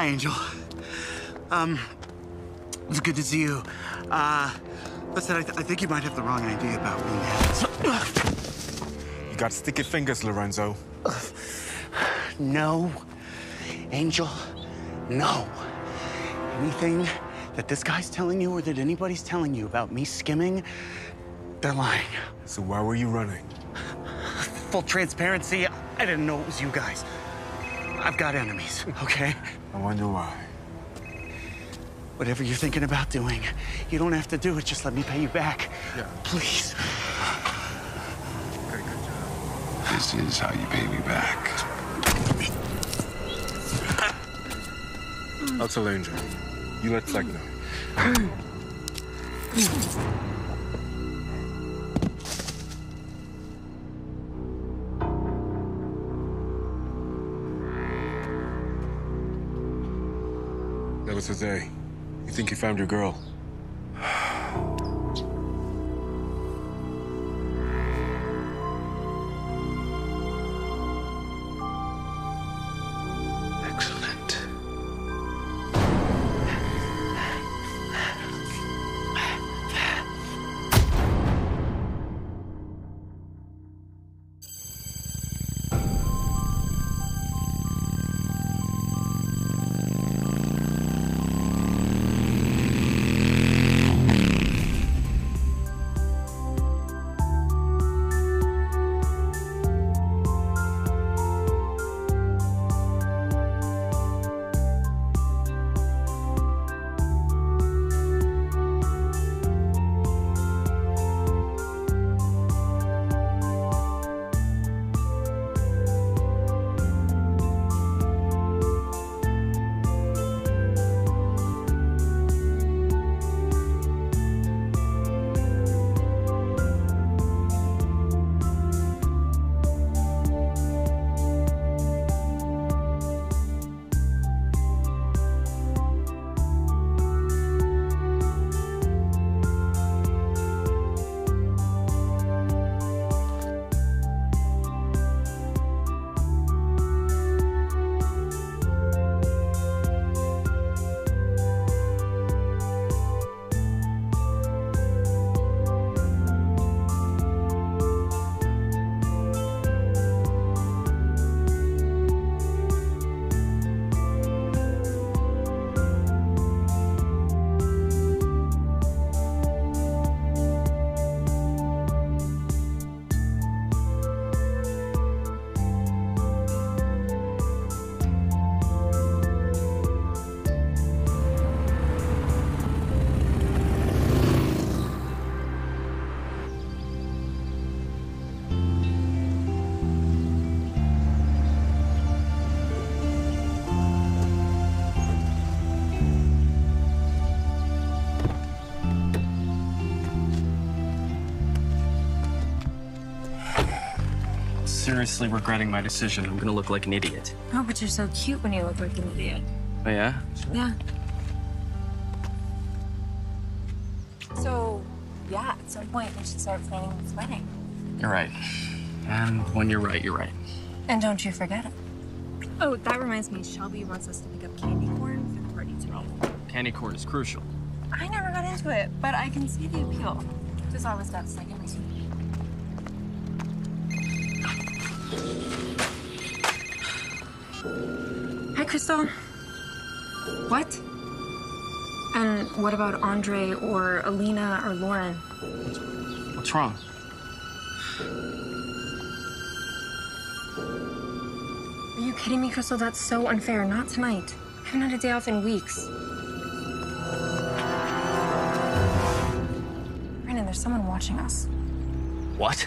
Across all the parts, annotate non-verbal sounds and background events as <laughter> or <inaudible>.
Hi, Angel. Um, it's good to see you. Uh, listen, I, th I think you might have the wrong idea about me, man. You got sticky fingers, Lorenzo. No, Angel, no. Anything that this guy's telling you or that anybody's telling you about me skimming, they're lying. So why were you running? Full transparency, I didn't know it was you guys. I've got enemies, okay? I wonder why. Whatever you're thinking about doing, you don't have to do it. Just let me pay you back. Yeah. Please. Very good job. This is how you pay me back. I'll tell Angel. You let Fleck know. <gasps> <laughs> Jose. You think you found your girl? Seriously regretting my decision. I'm gonna look like an idiot. Oh, but you're so cute when you look like an idiot. Oh, yeah? Yeah. So, yeah, at some point we should start planning this wedding. You're right. And when you're right, you're right. And don't you forget it. Oh, that reminds me. Shelby wants us to pick up candy corn for the party tonight. Oh, candy corn is crucial. I never got into it, but I can see the appeal. Just always got second reason. Hi, Crystal. What? And what about Andre or Alina or Lauren? What's wrong? Are you kidding me, Crystal? That's so unfair. Not tonight. I haven't had a day off in weeks. Brandon, there's someone watching us. What?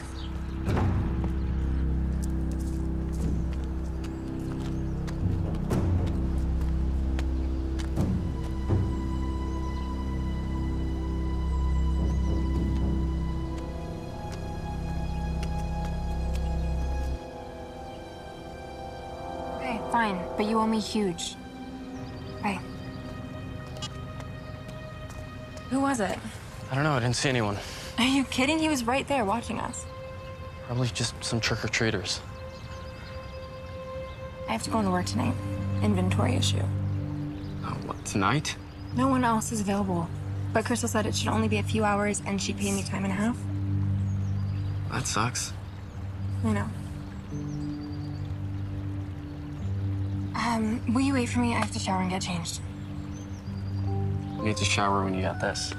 But you owe me huge. Bye. Who was it? I don't know. I didn't see anyone. Are you kidding? He was right there watching us. Probably just some trick or treaters. I have to go into work tonight. Inventory issue. Oh, what, tonight? No one else is available. But Crystal said it should only be a few hours and she paid me time and a half. That sucks. I know. Will you wait for me? I have to shower and get changed. You need to shower when you get this.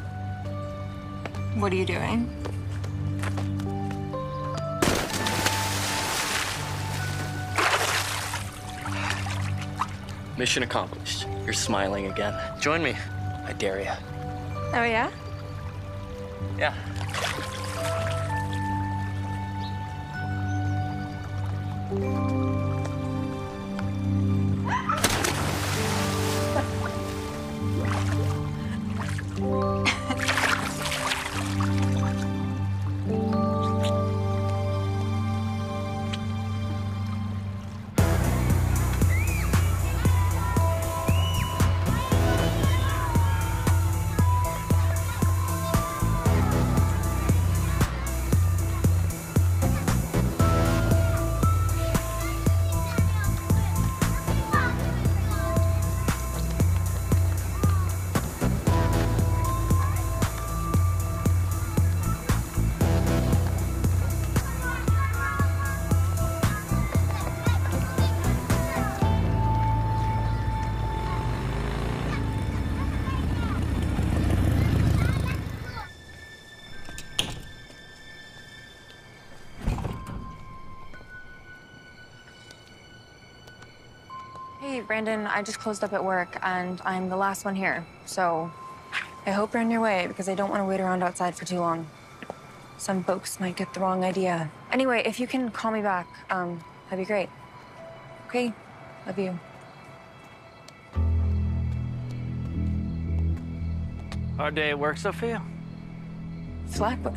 What are you doing? Mission accomplished. You're smiling again. Join me. I dare you. Oh? Yeah. Brandon, I just closed up at work and I'm the last one here. So I hope you're on your way because I don't want to wait around outside for too long. Some folks might get the wrong idea. Anyway, if you can call me back, um, that'd be great. Okay? Love you. Hard day at work, Sophia? Fleck, what,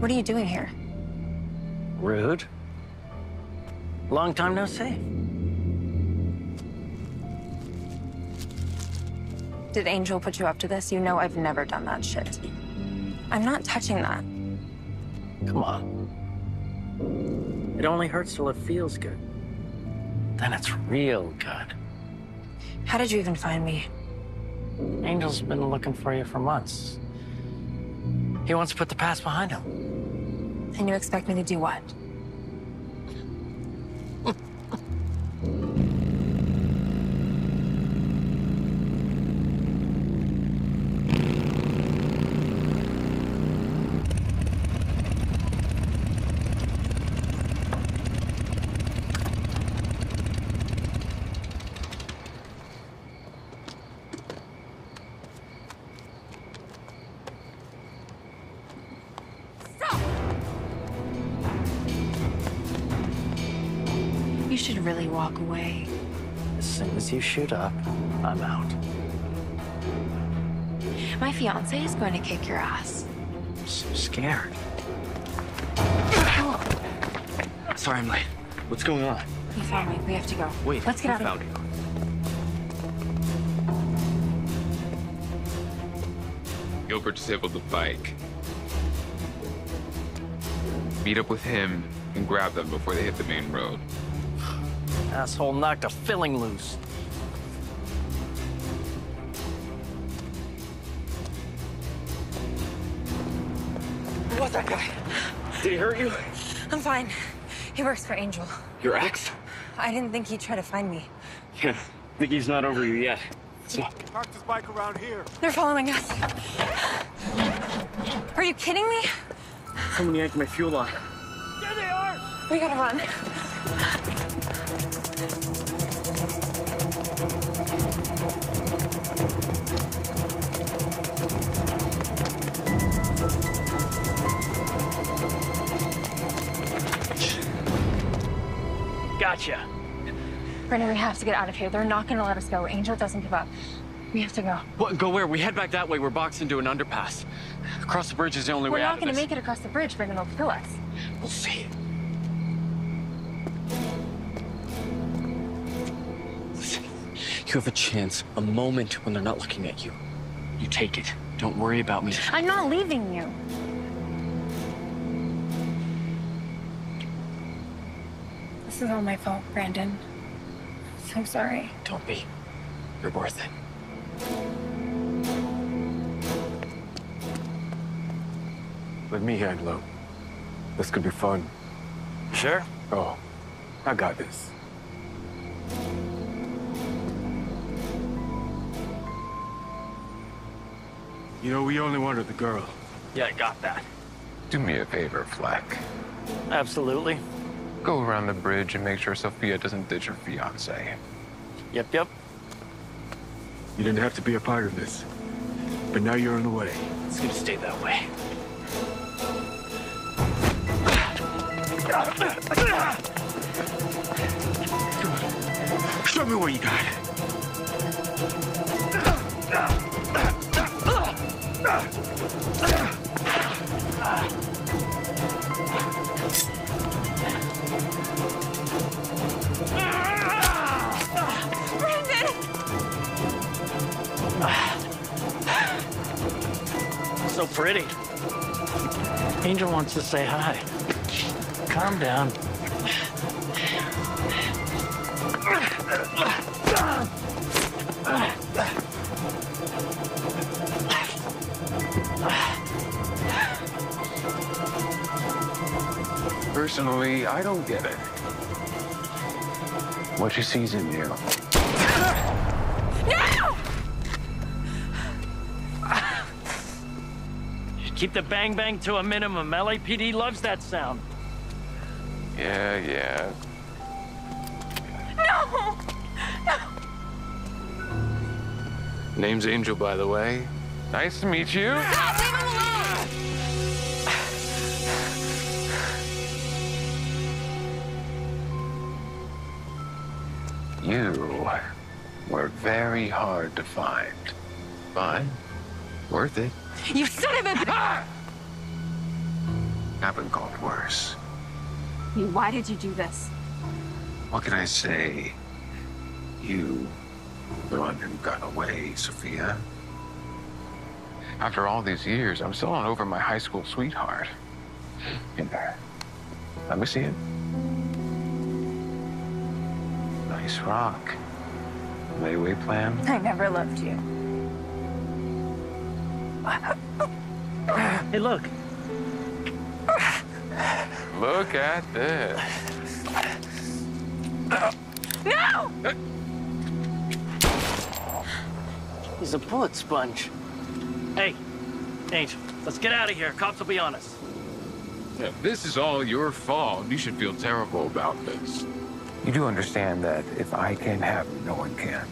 what are you doing here? Rude. Long time no see. Did Angel put you up to this? You know I've never done that shit. I'm not touching that. Come on. It only hurts till it feels good. Then it's real good. How did you even find me? Angel's been looking for you for months. He wants to put the past behind him. And you expect me to do what? You shoot up, uh, I'm out. My fiance is going to kick your ass. I'm so scared. Sorry I'm late. What's going on? You found me. We have to go. Wait, let's get who out of here. you? Gilbert disabled the bike. Meet up with him and grab them before they hit the main road. Asshole knocked a filling loose. Did he hurt you? I'm fine. He works for Angel. Your ex? I didn't think he'd try to find me. Yeah. Think he's not over you yet. Parked his bike around here. They're following us. Are you kidding me? Someone yanked my fuel line. We gotta run. Gotcha. Brennan, we have to get out of here. They're not gonna let us go. Angel doesn't give up. We have to go. What, go where? We head back that way. We're boxed into an underpass. Across the bridge is the only We're way out We're not gonna this. make it across the bridge. Brennan will kill us. We'll see. Listen, you have a chance, a moment when they're not looking at you. You take it. Don't worry about me. I'm not leaving you. is all my fault, Brandon. I'm so sorry. Don't be. You're worth it. Let me handle him. This could be fun. You sure? Oh, I got this. You know, we only wanted the girl. Yeah, I got that. Do me a favor, Fleck. Absolutely. Go around the bridge and make sure Sophia doesn't ditch her fiance. Yep, yep. You didn't have to be a part of this. But now you're in the way. It's gonna stay that way. Show me what you got. So pretty. Angel wants to say hi. Calm down. Personally, I don't get it. What she sees in you. Keep the bang bang to a minimum. LAPD loves that sound. Yeah, yeah. No! Name's Angel, by the way. Nice to meet you. You were very hard to find, but worth it. You son of a... I've been called worse. Why did you do this? What can I say? You, the one who got away, Sophia. After all these years, I'm still not over my high school sweetheart. Here, let me see it. Nice rock. Layaway plan. I never loved you. Hey, look. Look at this. No! He's a bullet sponge. Hey, Angel, let's get out of here. Cops will be on us. Yeah, this is all your fault. You should feel terrible about this. You do understand that if I can't have you, no one can.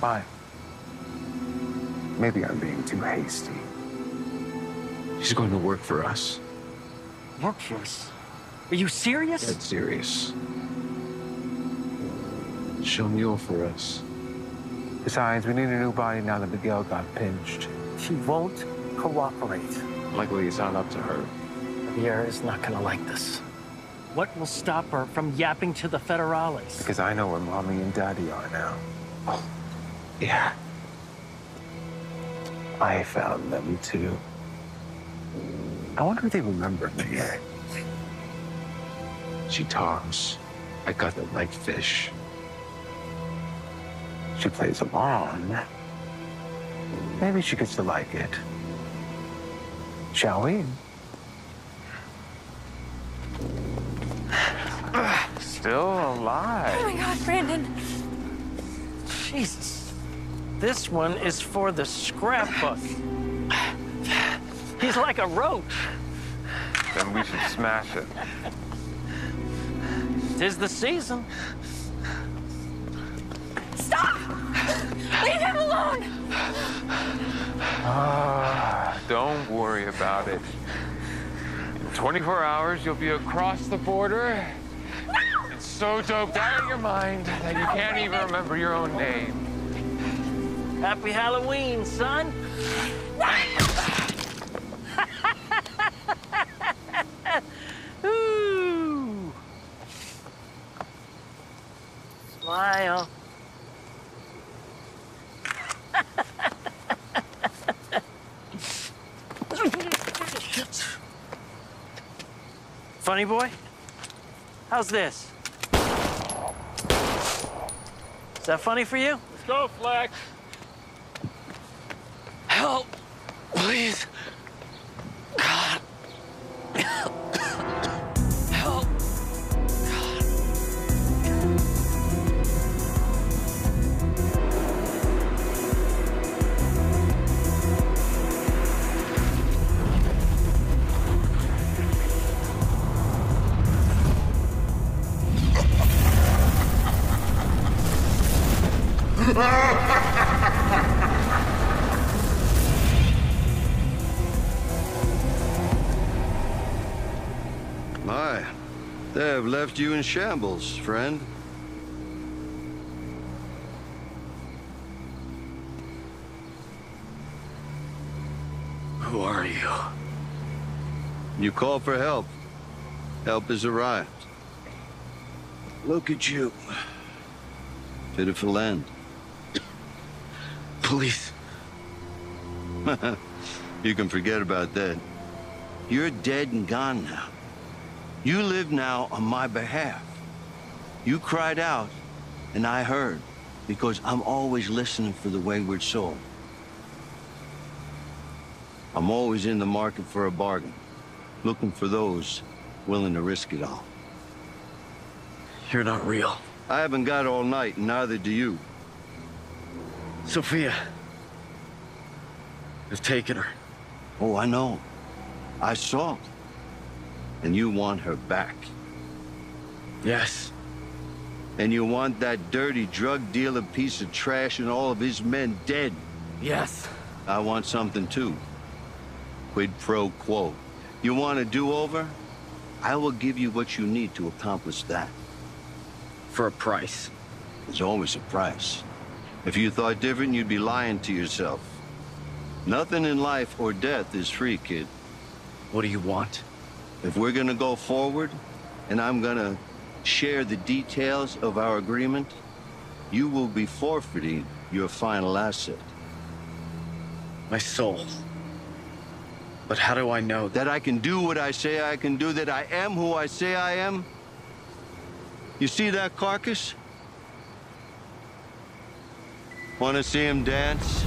Fine. Maybe I'm being too hasty. She's going to work for us. Work for us. Are you serious? Dead serious. She'll mule for us. Besides, we need a new body now that Miguel got pinched. She won't cooperate. Likely it's not up to her. Javier is not gonna like this. What will stop her from yapping to the federales? Because I know where mommy and daddy are now. Oh, yeah. I found them too. I wonder if they remember me. She talks. I got them like fish. She plays along. Maybe she gets to like it. Shall we? Still alive. Oh my god, Brandon. Jesus. This one is for the scrapbook. He's like a roach. Then we should smash it. Tis the season. Stop! Leave him alone! Ah, don't worry about it. In 24 hours, you'll be across the border. It's so doped out of your mind that you can't even remember your own name. Happy Halloween, son. <laughs> Ooh. Smile. Funny boy? How's this? Is that funny for you? Let's go, Flex. Left you in shambles, friend. Who are you? You called for help. Help has arrived. Look at you. Pitiful end. Police. <laughs> you can forget about that. You're dead and gone now. You live now on my behalf. You cried out, and I heard, because I'm always listening for the wayward soul. I'm always in the market for a bargain, looking for those willing to risk it all. You're not real. I haven't got all night, and neither do you. Sophia. They've taken her. Oh, I know. I saw. And you want her back. Yes. And you want that dirty drug dealer piece of trash and all of his men dead. Yes. I want something too. Quid pro quo. You want a do-over? I will give you what you need to accomplish that. For a price. There's always a price. If you thought different, you'd be lying to yourself. Nothing in life or death is free, kid. What do you want? If we're gonna go forward, and I'm gonna share the details of our agreement, you will be forfeiting your final asset. My soul. But how do I know that I can do what I say I can do, that I am who I say I am? You see that carcass? Want to see him dance?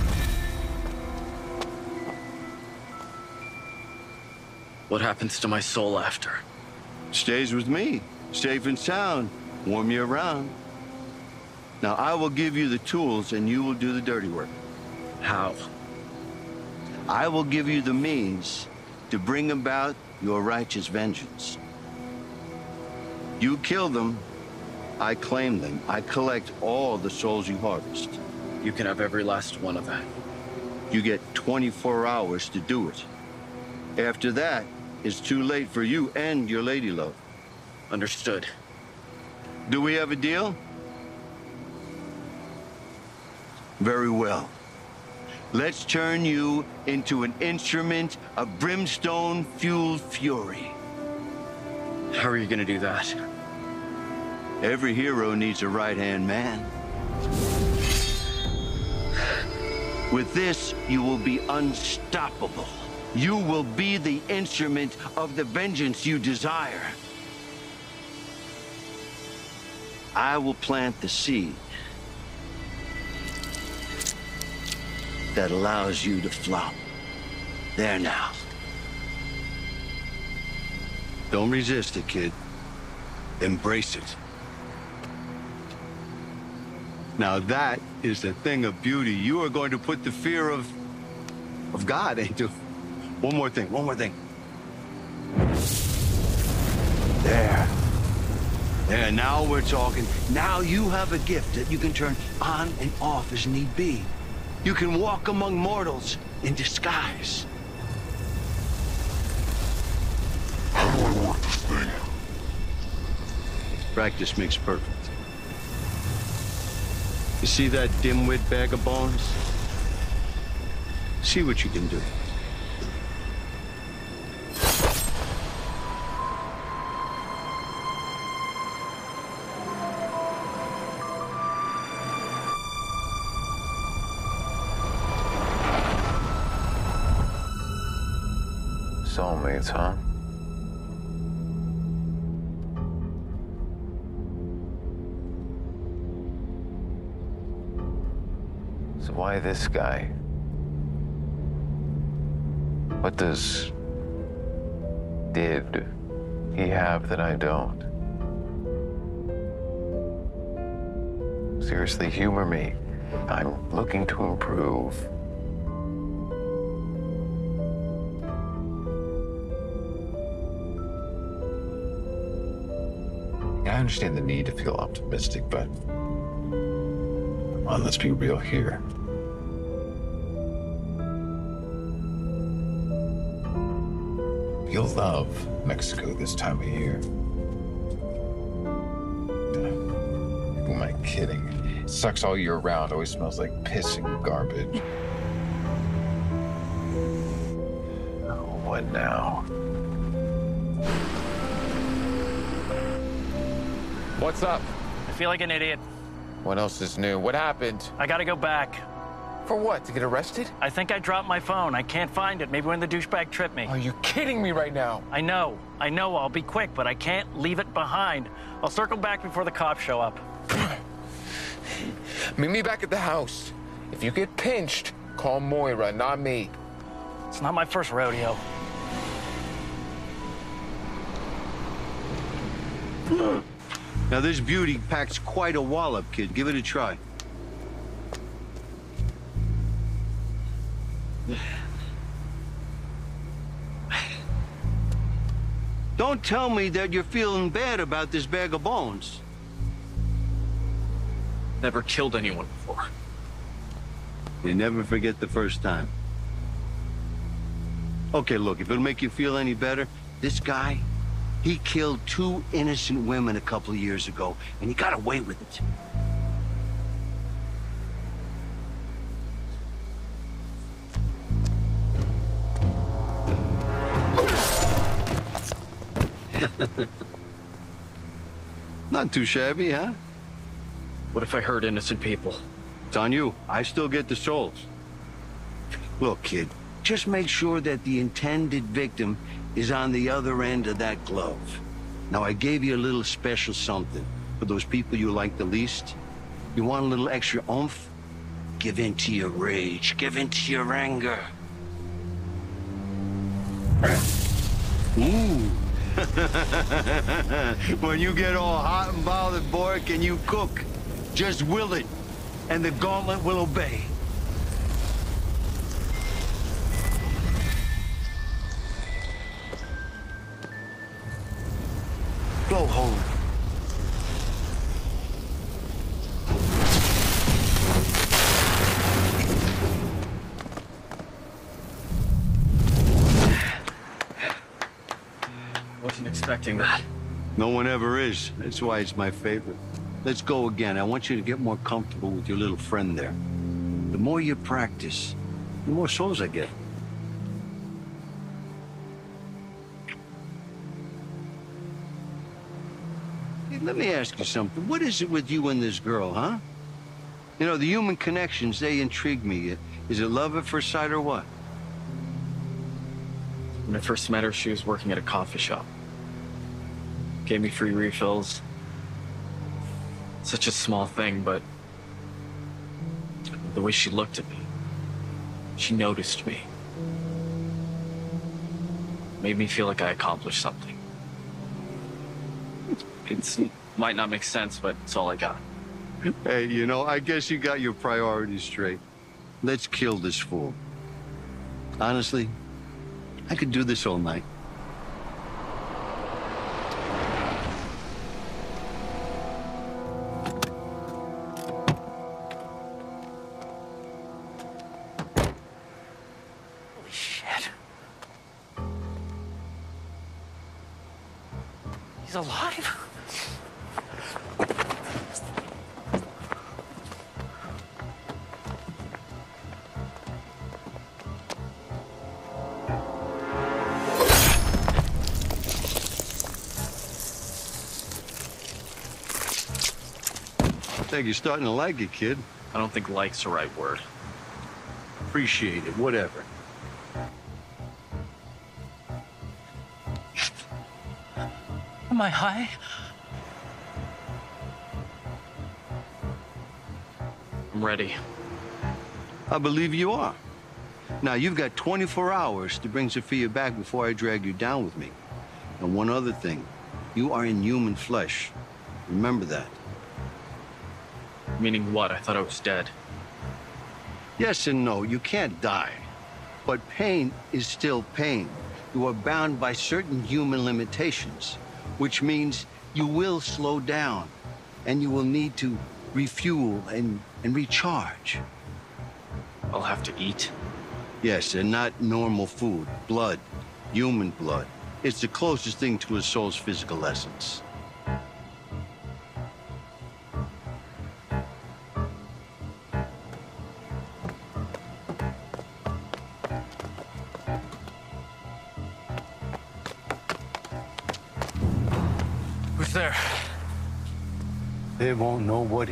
What happens to my soul after? Stays with me, safe and sound, warm you around. Now, I will give you the tools and you will do the dirty work. How? I will give you the means to bring about your righteous vengeance. You kill them, I claim them. I collect all the souls you harvest. You can have every last one of them. You get 24 hours to do it. After that, it's too late for you and your lady love. Understood. Do we have a deal? Very well. Let's turn you into an instrument of brimstone-fueled fury. How are you gonna do that? Every hero needs a right-hand man. With this, you will be unstoppable. You will be the instrument of the vengeance you desire. I will plant the seed that allows you to flop. There now. Don't resist it, kid. Embrace it. Now that is the thing of beauty. You are going to put the fear of of God into one more thing, one more thing. There. There, now we're talking. Now you have a gift that you can turn on and off as need be. You can walk among mortals in disguise. How do I work this thing? Practice makes perfect. You see that dimwit bag of bones? See what you can do. Huh? So why this guy? What does did he have that I don't? Seriously, humor me. I'm looking to improve. understand the need to feel optimistic, but come on, let's be real here. You'll love Mexico this time of year. Who am I kidding? It sucks all year round, always smells like piss and garbage. <laughs> what now? What's up? I feel like an idiot. What else is new? What happened? I gotta go back. For what? To get arrested? I think I dropped my phone. I can't find it. Maybe when the douchebag tripped me. Are you kidding me right now? I know. I know. I'll be quick, but I can't leave it behind. I'll circle back before the cops show up. <sighs> Meet me back at the house. If you get pinched, call Moira, not me. It's not my first rodeo. <gasps> <sighs> Now, this beauty packs quite a wallop, kid. Give it a try. Don't tell me that you're feeling bad about this bag of bones. Never killed anyone before. You never forget the first time. Okay, look, if it'll make you feel any better, this guy, he killed two innocent women a couple of years ago, and he got away with it. <laughs> Not too shabby, huh? What if I hurt innocent people? It's on you. I still get the souls. Look, kid, just make sure that the intended victim is on the other end of that glove. Now, I gave you a little special something for those people you like the least. You want a little extra oomph? Give in to your rage. Give in to your anger. Ooh. <laughs> when you get all hot and bothered, boy, can you cook? Just will it, and the gauntlet will obey. Go home. Wasn't expecting that. No one ever is. That's why it's my favorite. Let's go again. I want you to get more comfortable with your little friend there. The more you practice, the more souls I get. Let me ask you something. What is it with you and this girl, huh? You know, the human connections, they intrigue me. Is it love at first sight or what? When I first met her, she was working at a coffee shop. Gave me free refills. Such a small thing, but the way she looked at me, she noticed me. Made me feel like I accomplished something. It's might not make sense, but it's all I got. Hey, you know, I guess you got your priorities straight. Let's kill this fool. Honestly, I could do this all night. I you're starting to like it, kid. I don't think like's the right word. Appreciate it, whatever. Am I high? I'm ready. I believe you are. Now, you've got 24 hours to bring Sophia back before I drag you down with me. And one other thing. You are in human flesh. Remember that. Meaning what? I thought I was dead. Yes and no. You can't die. But pain is still pain. You are bound by certain human limitations, which means you will slow down and you will need to refuel and, and recharge. I'll have to eat. Yes, and not normal food. Blood. Human blood. It's the closest thing to a soul's physical essence.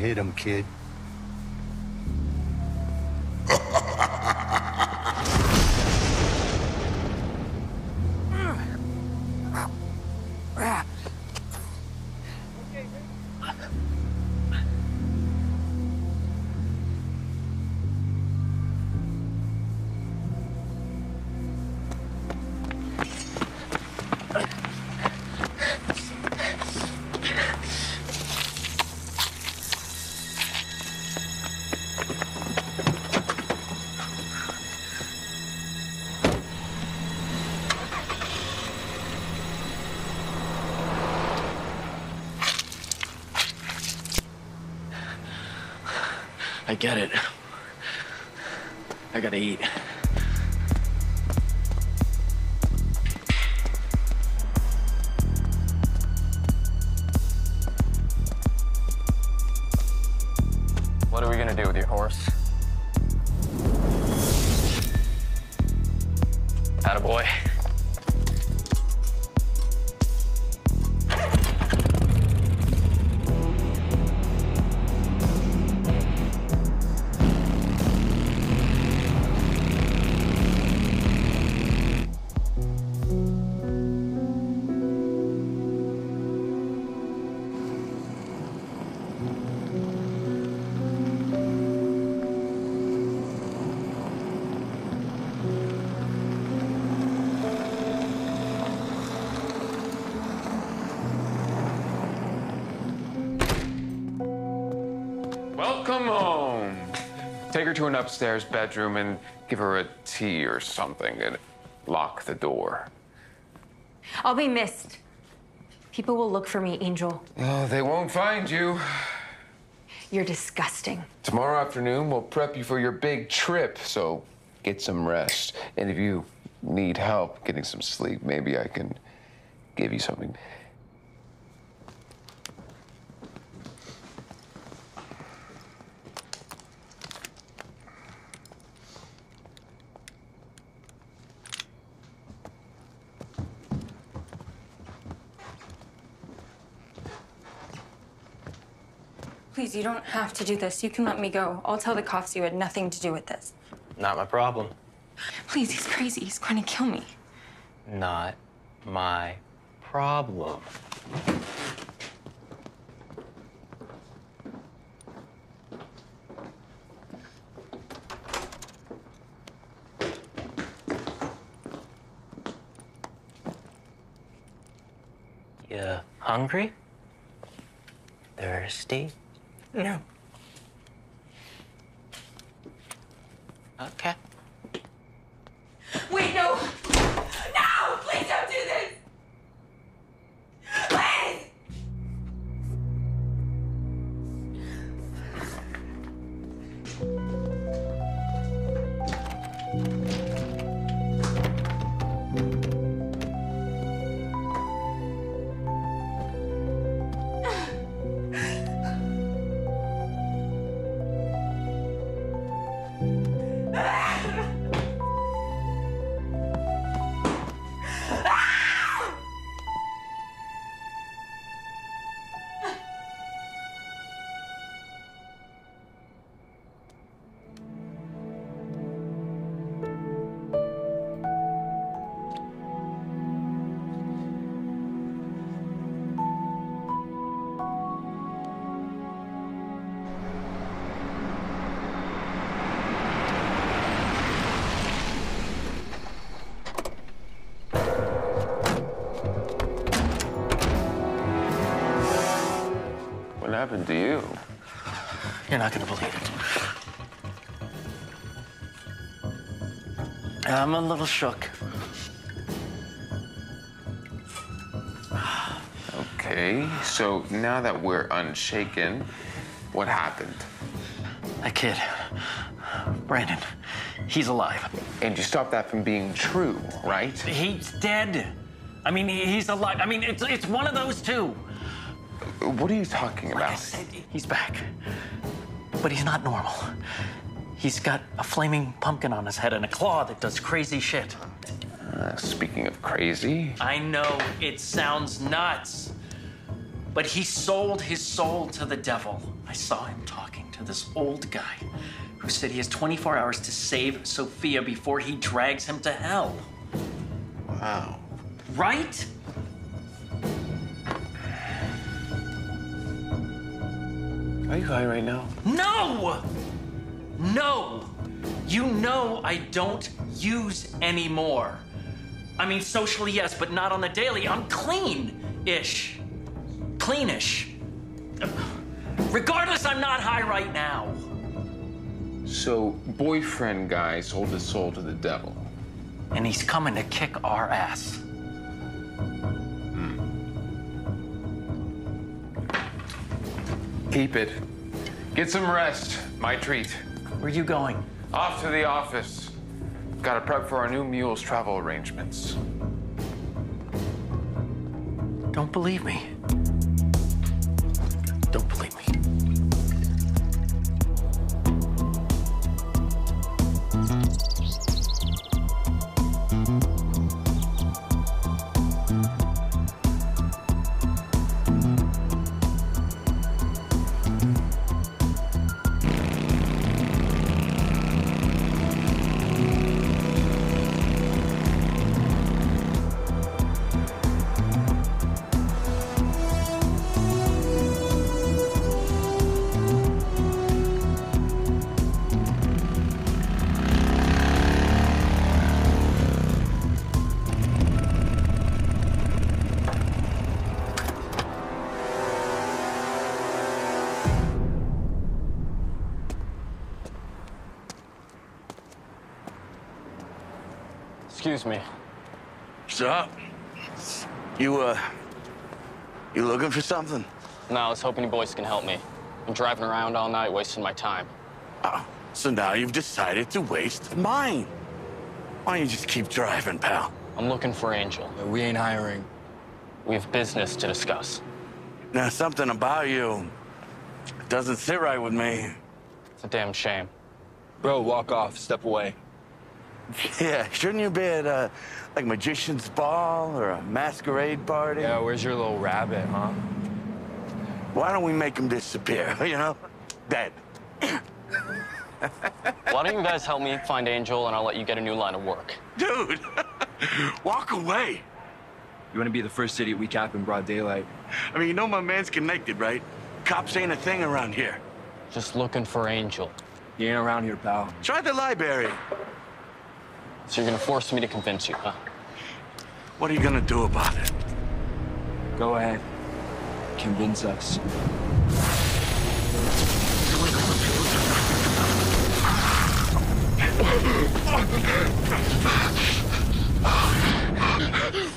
Hit him, kid. An upstairs bedroom and give her a tea or something and lock the door. I'll be missed. People will look for me, Angel. Oh, they won't find you. You're disgusting. Tomorrow afternoon, we'll prep you for your big trip, so get some rest. And if you need help getting some sleep, maybe I can give you something. Please, you don't have to do this. You can let me go. I'll tell the cops you had nothing to do with this. Not my problem. Please, he's crazy. He's going to kill me. Not my problem. You hungry? Thirsty? No. Okay. Not gonna believe it. I'm a little shook. Okay, so now that we're unshaken, what happened? That kid, Brandon, he's alive. And you stopped that from being true, right? He's dead. I mean, he's alive. I mean, it's, it's one of those two. What are you talking Like I about? said, he's back. But he's not normal. He's got a flaming pumpkin on his head and a claw that does crazy shit. Uh, speaking of crazy, I know it sounds nuts. but he sold his soul to the devil. I saw him talking to this old guy who said he has 24 hours to save Sophia before he drags him to hell. Wow. Right? Are you high right now? No! No! You know I don't use anymore. I mean, socially, yes, but not on the daily. I'm clean ish. Cleanish. Regardless, I'm not high right now. So, boyfriend guy sold his soul to the devil. And he's coming to kick our ass. Keep it. Get some rest. My treat. Where are you going? Off to the office. Gotta prep for our new mule's travel arrangements. Don't believe me. Don't believe me. You, uh, you looking for something? No, I was hoping you boys can help me. I'm driving around all night, wasting my time. Oh, so now you've decided to waste mine. Why don't you just keep driving, pal? I'm looking for Angel. We ain't hiring. We have business to discuss. Now, something about you doesn't sit right with me. It's a damn shame. Bro, walk off. Step away. <laughs> Yeah, shouldn't you be at a, like, magician's ball or a masquerade party? Yeah, where's your little rabbit, huh? Why don't we make him disappear, <laughs> you know? Dead. Why don't you guys help me find Angel and I'll let you get a new line of work? Dude, <laughs> walk away. You want to be the first idiot we cap in broad daylight? I mean, you know my man's connected, right? Cops ain't a thing around here. Just looking for Angel. You ain't around here, pal. Try the library. So you're gonna force me to convince you, huh? What are you gonna do about it? Go ahead. Convince us.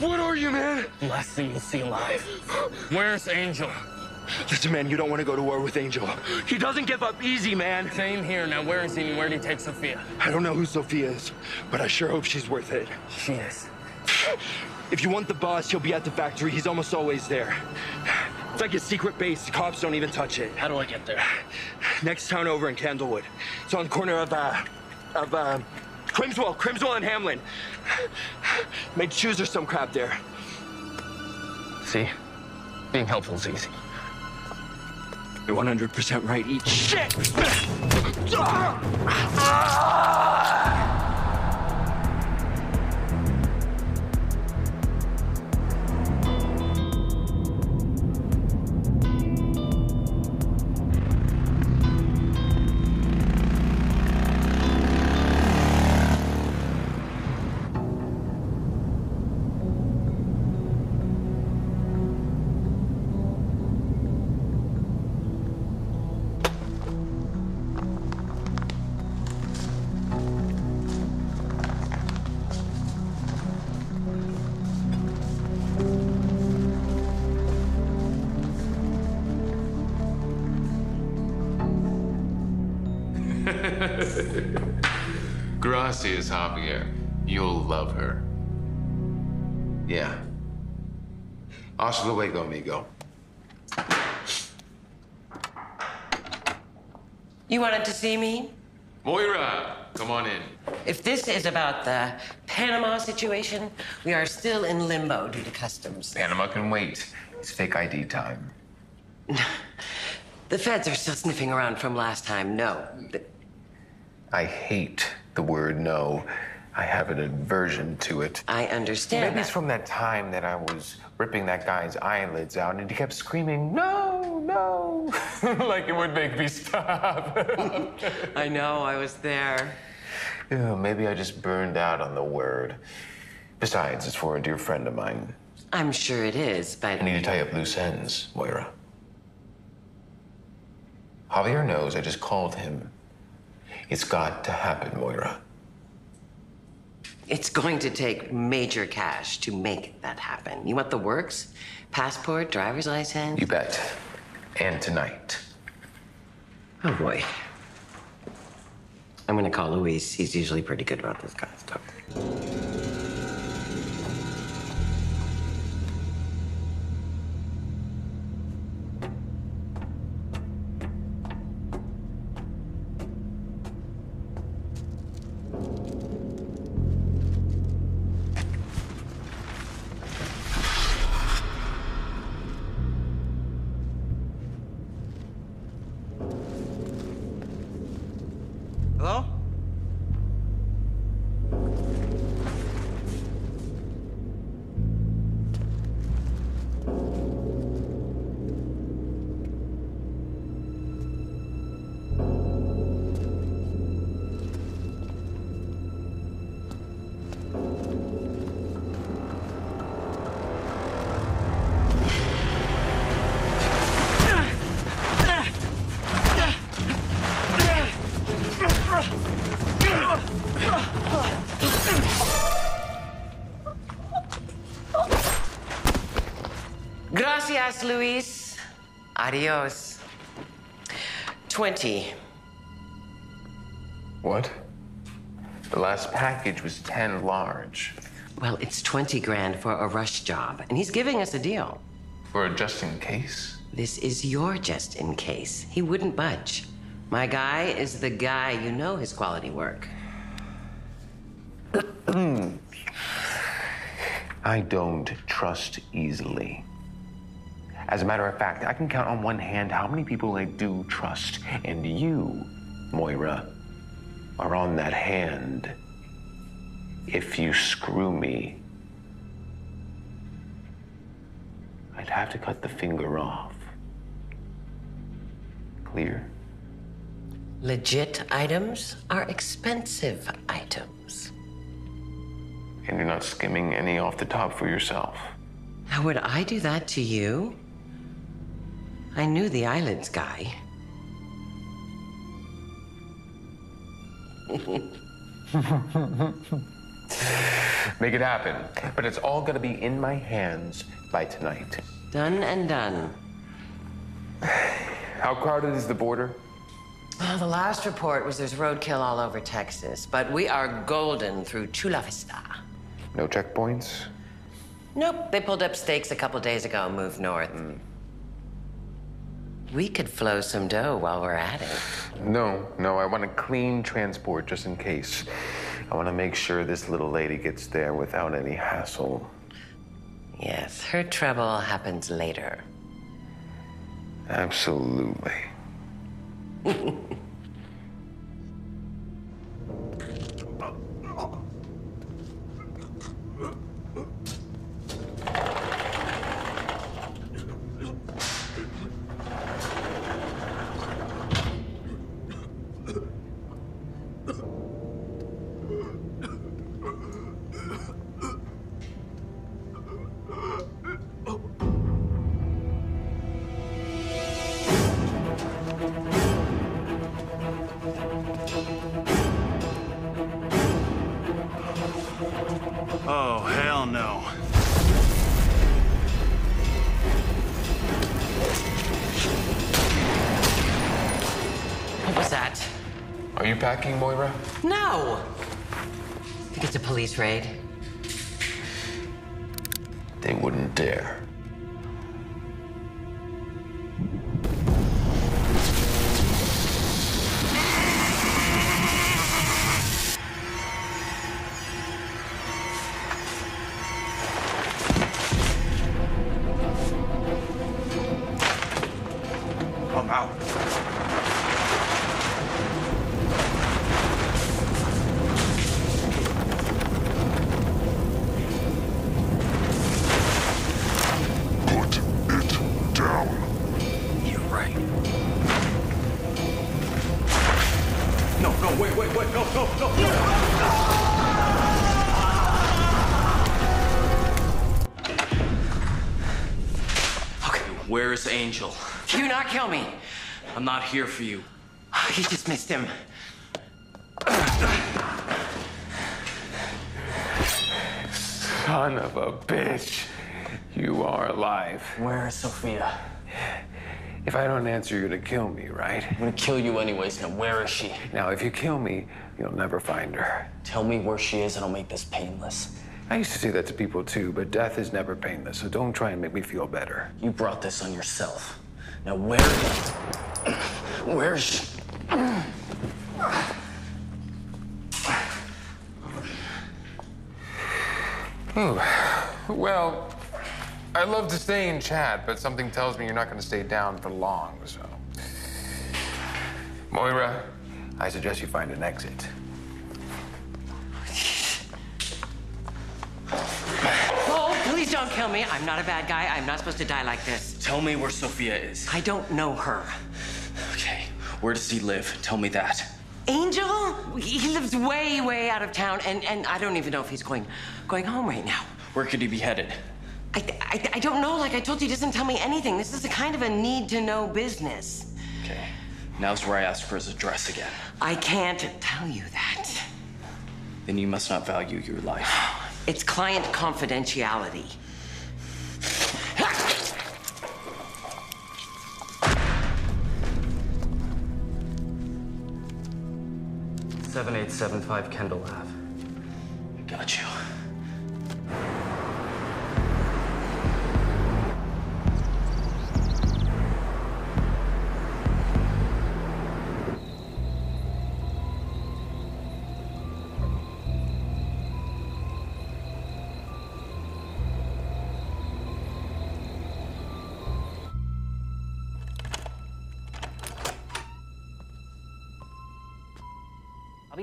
What are you, man? Last thing you'll see alive. Where's Angel? Listen, man, you don't want to go to war with Angel. He doesn't give up easy, man. Same here. Now, where is he and where did he take Sophia? I don't know who Sophia is, but I sure hope she's worth it. She is. If you want the boss, he'll be at the factory. He's almost always there. It's like a secret base. The cops don't even touch it. How do I get there? Next town over in Candlewood. It's on the corner of, uh, of, uh, Crimswell, Crimswell and Hamlin. Make shoes or some crap there. See? Being helpful is easy. You're 100% right. Eat shit! <laughs> Ah! Hasta luego, amigo. You wanted to see me? Moira, come on in. If this is about the Panama situation, we are still in limbo due to customs. Panama can wait. It's fake ID time. <laughs> The feds are still sniffing around from last time. No. I hate the word no. I have an aversion to it. I understand. Maybe that. it's from that time that I was ripping that guy's eyelids out and he kept screaming, no, no, <laughs> like it would make me stop. <laughs> I know, I was there. Yeah, maybe I just burned out on the word. Besides, it's for a dear friend of mine. I'm sure it is, but I need to tie up loose ends, Moira. Javier knows I just called him. It's got to happen, Moira. It's going to take major cash to make that happen. You want the works? Passport, driver's license? You bet. And tonight. Oh boy. I'm gonna call Luis. He's usually pretty good about this kind of stuff. Package was 10 large. Well, it's 20 grand for a rush job, and he's giving us a deal. For a just in case? This is your just in case. He wouldn't budge. My guy is the guy you know his quality work. <clears throat> I don't trust easily. As a matter of fact, I can count on one hand how many people I do trust. And you, Moira, are on that hand. If you screw me, I'd have to cut the finger off. Clear? Legit items are expensive items. And you're not skimming any off the top for yourself. How would I do that to you? I knew the islands guy. <laughs> Make it happen. But it's all gonna be in my hands by tonight. Done and done. How crowded is the border? Well, the last report was there's roadkill all over Texas, but we are golden through Chula Vista. No checkpoints? Nope, they pulled up stakes a couple days ago and moved north. Hmm. We could flow some dough while we're at it. No, no, I want a clean transport just in case. I want to make sure this little lady gets there without any hassle. Yes, her trouble happens later. Absolutely. <laughs> Are you Moira? No! Think it's a police raid? Kill me. I'm not here for you. <sighs> You just missed him. Son of a bitch. You are alive. Where is Sophia? If I don't answer, you're gonna kill me, right? I'm gonna kill you anyways. Now, where is she? Now, if you kill me, you'll never find her. Tell me where she is and I'll make this painless. I used to say that to people too, but death is never painless, so don't try and make me feel better. You brought this on yourself. Now, where is she? Oh, hmm. well, I'd love to stay and chat, but something tells me you're not going to stay down for long, so. Moira, I suggest you find an exit. Please don't kill me. I'm not a bad guy. I'm not supposed to die like this. Tell me where Sophia is. I don't know her. Okay, where does he live? Tell me that. Angel? He lives way, way out of town, and, and I don't even know if he's going going home right now. Where could he be headed? I, I, I don't know. Like I told you, he doesn't tell me anything. This is a kind of a need to know business. Okay, now's where I ask for his address again. I can't tell you that. Then you must not value your life. <sighs> <sighs> It's client confidentiality. Seven eight seven five Kendall Ave. Got you.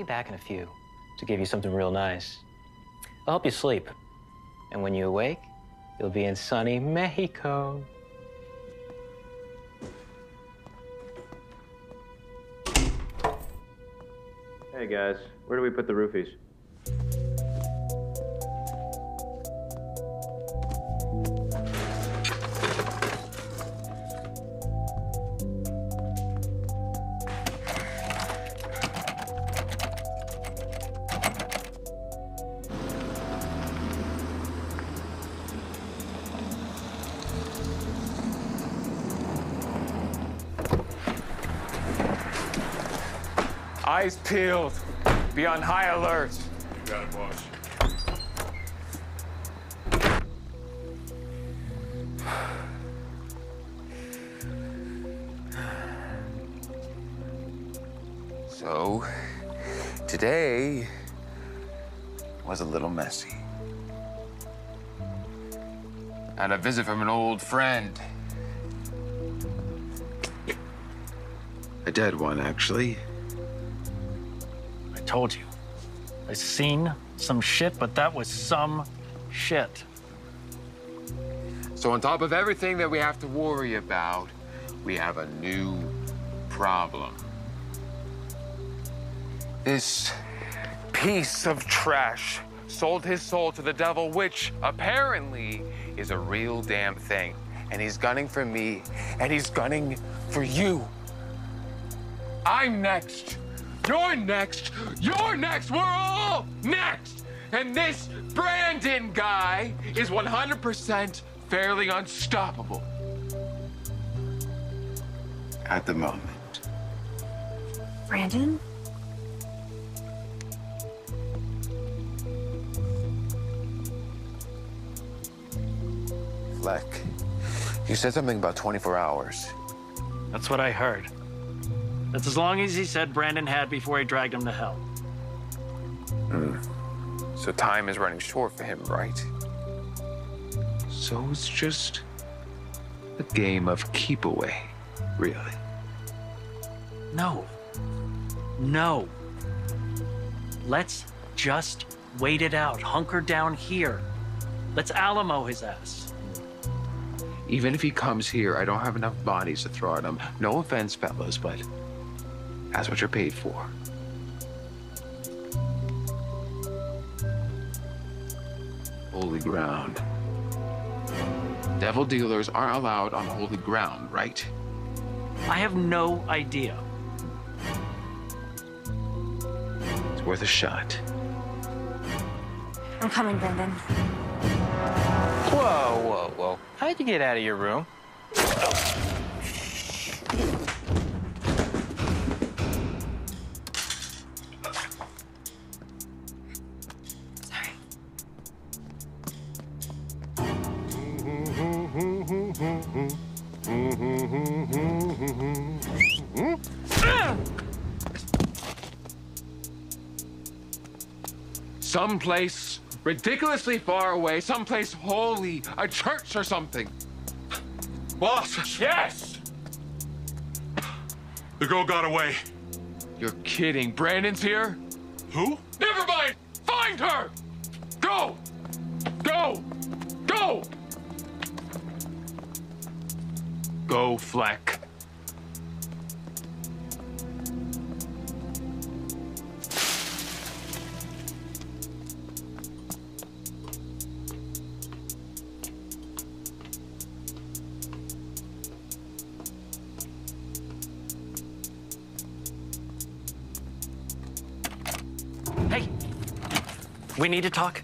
Back in a few to give you something real nice. I'll help you sleep. And when you awake, you'll be in sunny Mexico. Hey guys, where do we put the roofies? Eyes peeled. Be on high alert. You got it, boss. So, today was a little messy. Had a visit from an old friend. A dead one, actually. Told you. I seen some shit, but that was some shit. So, on top of everything that we have to worry about, we have a new problem. This piece of trash sold his soul to the devil, which apparently is a real damn thing. And he's gunning for me, and he's gunning for you. I'm next. You're next. You're next. We're all next. And this Brandon guy is 100% fairly unstoppable. At the moment. Brandon? Fleck, you said something about 24 hours. That's what I heard. That's as long as he said Brandon had before he dragged him to hell. Hmm. So time is running short for him, right? So it's just a game of keep away, really. No. No. Let's just wait it out. Hunker down here. Let's Alamo his ass. Even if he comes here, I don't have enough bodies to throw at him. No offense, fellas, but that's what you're paid for. Holy ground. Devil dealers aren't allowed on holy ground, right? I have no idea. It's worth a shot. I'm coming, Brendan. Whoa, whoa, whoa. How'd you get out of your room? Someplace ridiculously far away, someplace holy, a church or something. Boss! Yes! The girl got away. You're kidding. Brandon's here? Who? Never mind! Find her! Go! Go! Go! Go, Fleck. We need to talk.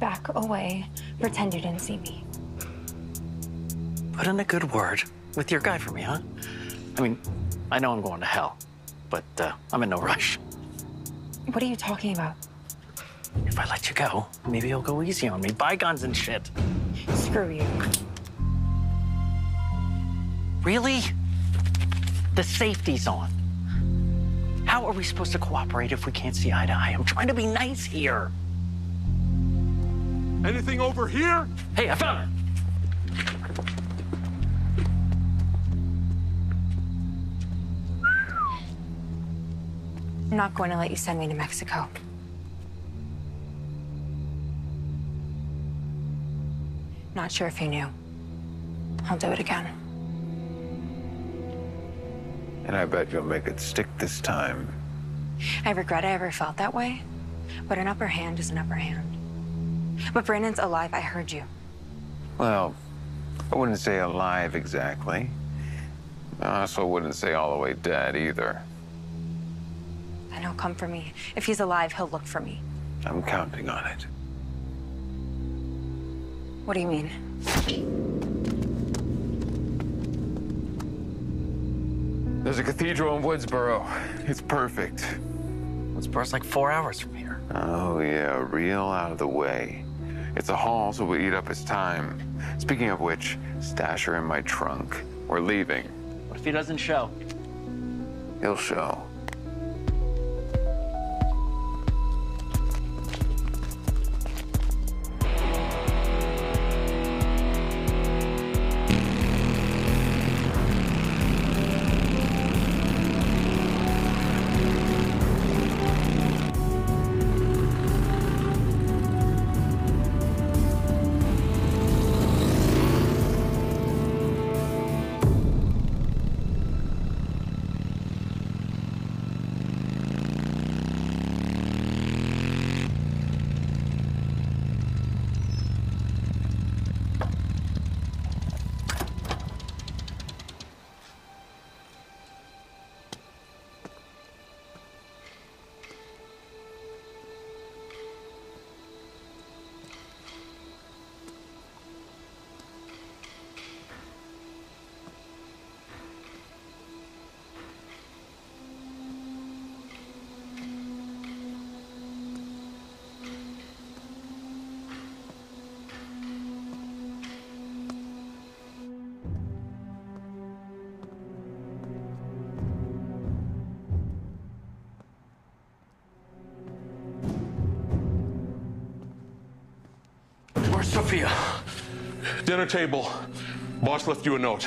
Back away. Pretend you didn't see me. Put in a good word with your guy for me, huh? I mean, I know I'm going to hell, but uh, I'm in no rush. What are you talking about? If I let you go, maybe you'll go easy on me. Bygones and shit. Screw you. Really? The safety's on. How are we supposed to cooperate if we can't see eye to eye? I'm trying to be nice here. Anything over here? Hey, I found her. I'm not going to let you send me to Mexico. Not sure if you knew. I'll do it again. And I bet you'll make it stick this time. I regret I ever felt that way, but an upper hand is an upper hand. But Brandon's alive. I heard you. Well, I wouldn't say alive exactly. I also wouldn't say all the way dead either. Then he'll come for me. If he's alive, he'll look for me. I'm counting on it. What do you mean? There's a cathedral in Woodsboro. It's perfect. Woodsboro's like four hours from here. Oh, yeah, real out of the way. It's a haul, so we'll eat up his time. Speaking of which, stash her in my trunk. We're leaving. What if he doesn't show? He'll show. Sophia? Dinner table. Boss left you a note.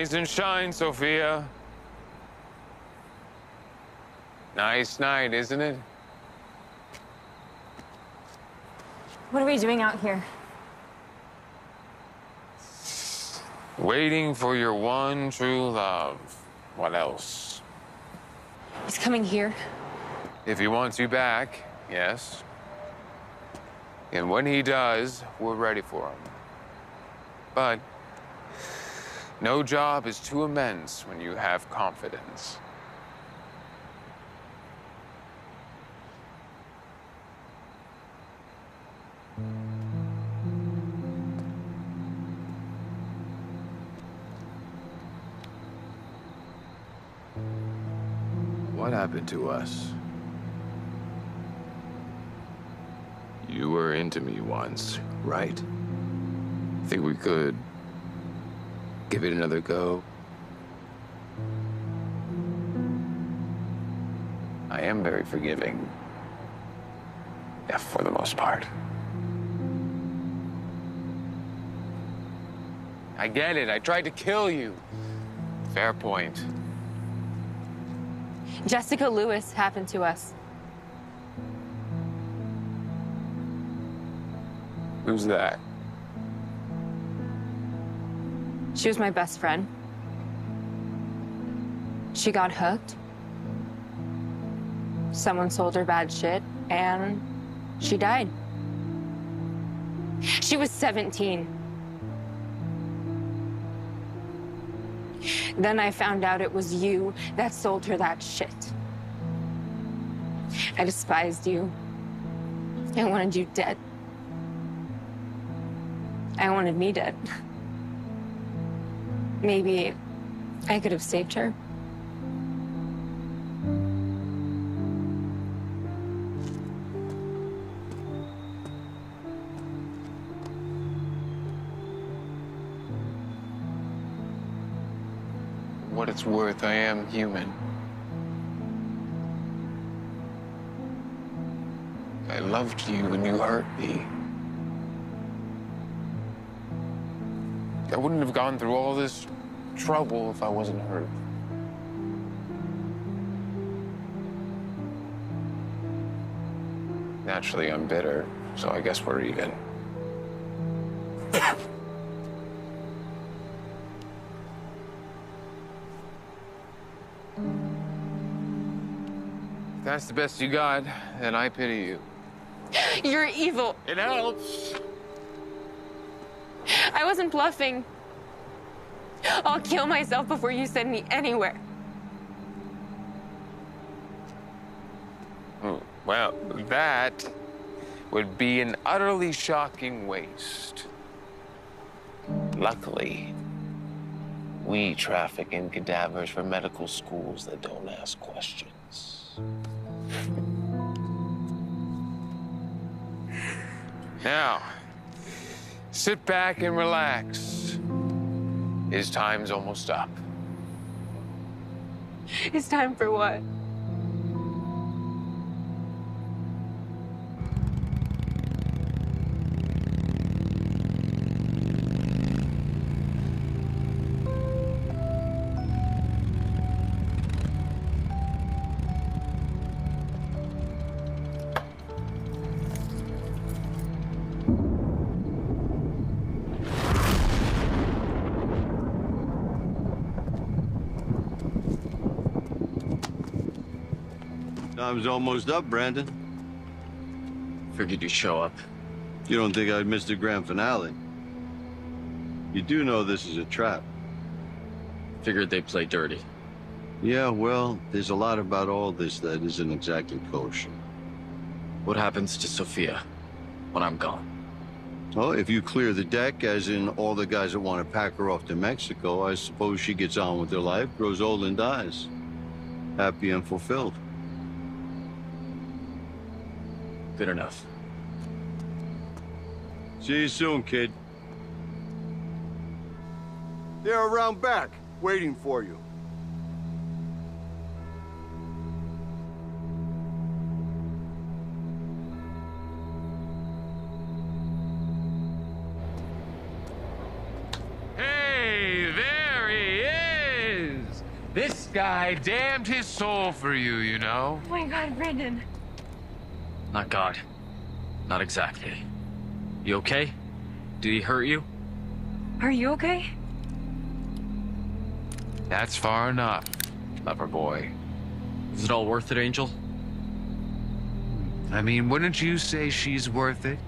Rise and shine, Sophia. Nice night, isn't it? What are we doing out here? Waiting for your one true love. What else? He's coming here. If he wants you back, yes. And when he does, we're ready for him. But no job is too immense when you have confidence. What happened to us? You were into me once, right? Think we could give it another go? I am very forgiving. Yeah, for the most part. I get it. I tried to kill you. Fair point. Jessica Lewis happened to us. Who's that? She was my best friend. She got hooked. Someone sold her bad shit, and she died. She was 17. Then I found out it was you that sold her that shit. I despised you. I wanted you dead. I wanted me dead. <laughs> Maybe I could have saved her. What it's worth, I am human. I loved you and you hurt me. I wouldn't have gone through all this trouble if I wasn't hurt. Naturally, I'm bitter, so I guess we're even. If that's the best you got, then I pity you. You're evil. It helps. I wasn't bluffing. I'll kill myself before you send me anywhere. Oh, Well, that would be an utterly shocking waste. Luckily, we traffic in cadavers for medical schools that don't ask questions. Now, sit back and relax. His time's almost up. It's time for what? Time's almost up, Brandon. Figured you'd show up. You don't think I'd miss the grand finale? You do know this is a trap. Figured they'd play dirty. Yeah, well, there's a lot about all this that isn't exactly kosher. What happens to Sophia when I'm gone? Well, if you clear the deck, as in all the guys that want to pack her off to Mexico, I suppose she gets on with her life, grows old and dies. Happy and fulfilled. Good enough. See you soon, kid. They're around back, waiting for you. Hey, there he guy damned his soul for you, you know? Oh my god, Brandon. Not God. Not exactly. You okay? Did he hurt you? Are you okay? That's far enough, lover boy. Is it all worth it, Angel? I mean, wouldn't you say she's worth it?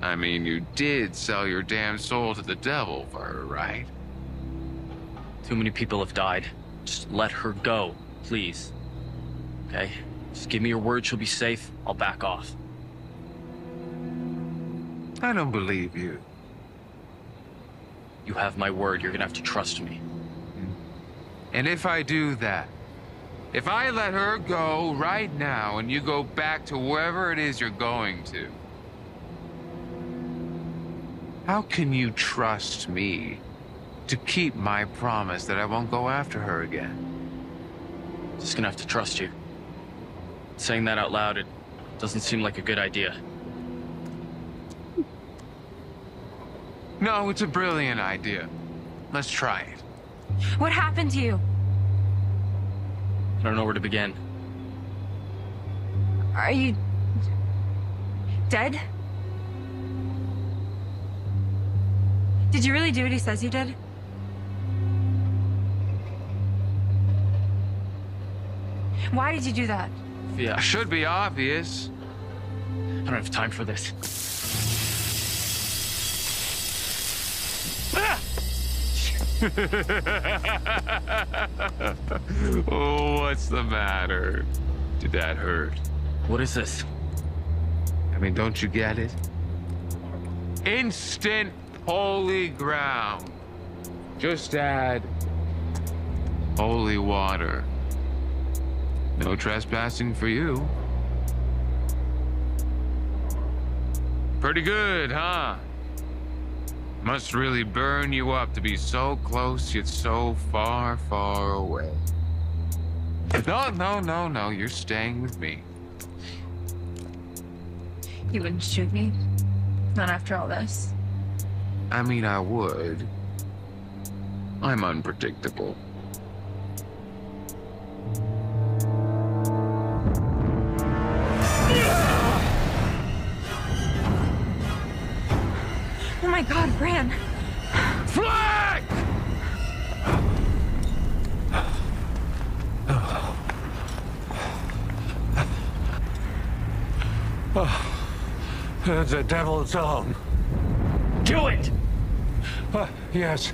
I mean, you did sell your damn soul to the devil for her, right? Too many people have died. Just let her go, please. Okay? Just give me your word she'll be safe. I'll back off. I don't believe you. You have my word. You're gonna have to trust me. Hmm. And if I do that, if I let her go right now and you go back to wherever it is you're going to, how can you trust me to keep my promise that I won't go after her again? Just gonna have to trust you. Saying that out loud, it doesn't seem like a good idea. No, it's a brilliant idea. Let's try it. What happened to you? I don't know where to begin. Are you dead? Did you really do what he says you did? Why did you do that? Yeah. Should be obvious. I don't have time for this. <laughs> oh, what's the matter? Did that hurt? What is this? I mean, don't you get it? Instant holy ground. Just add holy water. No trespassing for you. Pretty good, huh? Must really burn you up to be so close yet so far, far away. No, no, no, no, you're staying with me. You wouldn't shoot me? Not after all this. I mean, I would. I'm unpredictable. Oh, the devil's own. Do it! Uh, yes.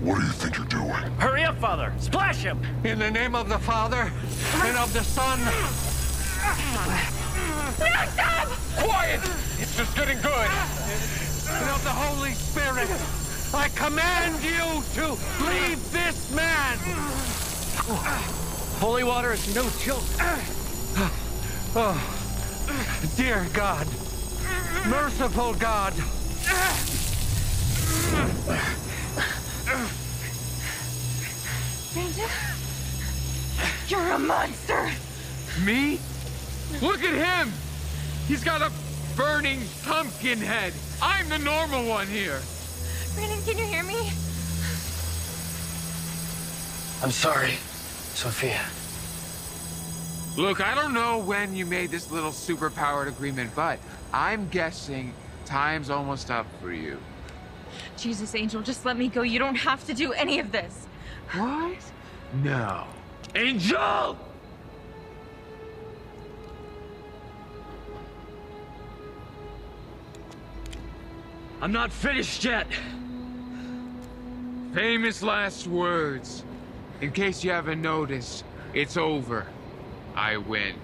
What do you think you're doing? Hurry up, Father! Splash him! In the name of the Father, and of the Son. No, stop! Quiet! It's just getting good. And of the Holy Spirit, I command you to leave this man! Holy water is no joke. Oh, dear God, merciful God. Brandon? You're a monster! Me? Look at him! He's got a burning pumpkin head. I'm the normal one here. Brandon, can you hear me? I'm sorry, Sophia. Look, I don't know when you made this little superpowered agreement, but I'm guessing time's almost up for you. Jesus, Angel, just let me go. You don't have to do any of this. What? No. Angel! I'm not finished yet. Famous last words. In case you haven't noticed, it's over. I win.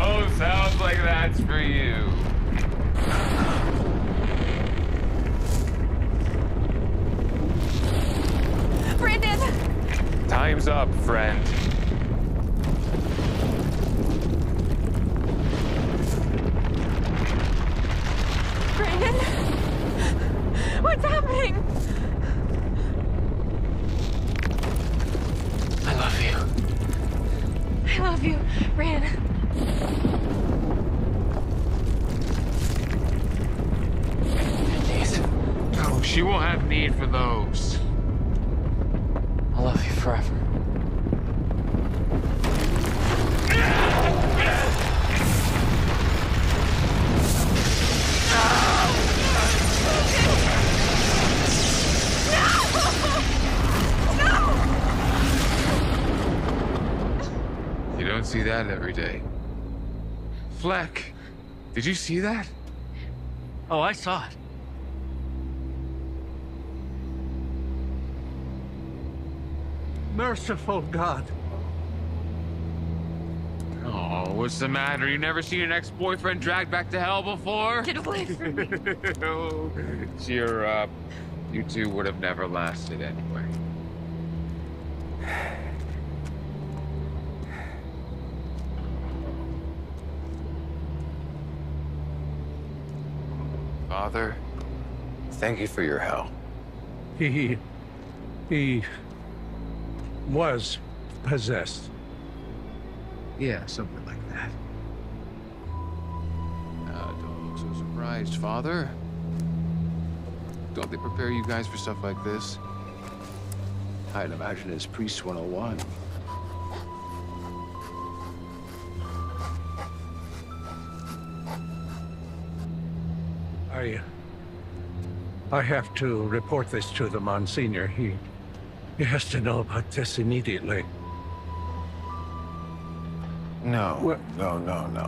Oh, <laughs> sounds like that's for you. Brandon! Time's up, friend. Brandon? What's happening? I love you. I love you, Ran. These. No, oh, she won't have need for those. I love you forever. Fleck, did you see that? Oh, I saw it. Merciful God. Oh, what's the matter? You never seen an ex-boyfriend dragged back to hell before? Get away from me. oh, <laughs> cheer up. You two would have never lasted anyway. Father, thank you for your help. He. he. was possessed. Yeah, something like that. Uh, don't look so surprised, Father. Don't they prepare you guys for stuff like this? I'd imagine it's Priest 101. I. I have to report this to the Monsignor. He. he has to know about this immediately. No, no, no, no.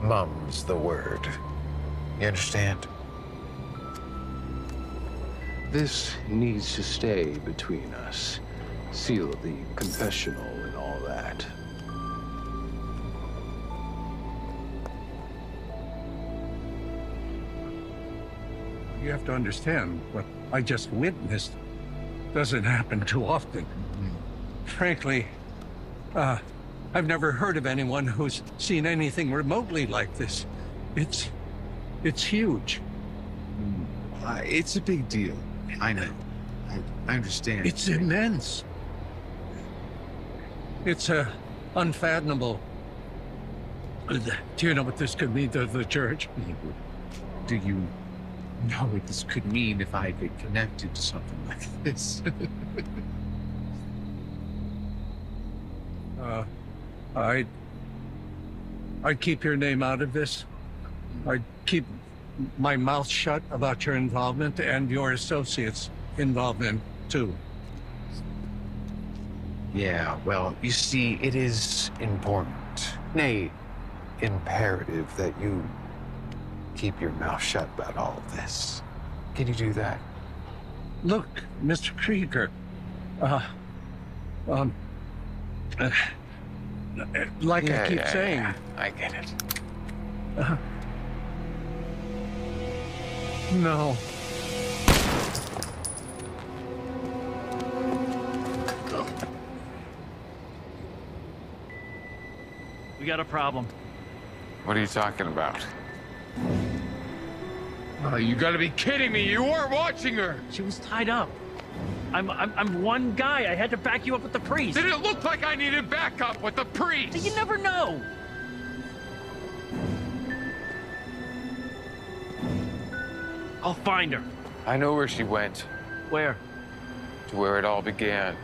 Mum's the word. You understand? This needs to stay between us. Seal the confessional You have to understand what I just witnessed doesn't happen too often. Frankly, uh, I've never heard of anyone who's seen anything remotely like this. It's. it's huge. Uh, it's a big deal. I know. I, I understand. It's immense. It's uh, unfathomable. Do you know what this could mean to the church? Do you <laughs> know what this could mean if I get connected to something like <laughs> this? <laughs> Uh, I'd. I'd keep your name out of this. I'd keep my mouth shut about your involvement and your associates' involvement, too. Yeah, well, you see, it is important, nay, imperative that you keep your mouth shut about all of this. Can you do that? Look, Mr. Krieger. Uh, um, uh, like Yeah, I keep yeah, saying. yeah. I get it. Uh, no. We got a problem. What are you talking about? Oh, you gotta be kidding me! You weren't watching her! She was tied up. I'm, I'm I'm one guy. I had to back you up with the priest. Did it look like I needed backup with the priest? You never know. I'll find her. I know where she went. Where? To where it all began.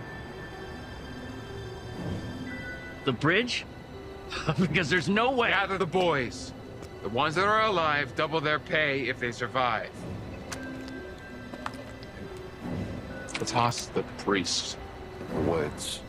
The bridge? <laughs> because there's no way. Gather the boys. The ones that are alive double their pay if they survive. Toss the priest woods.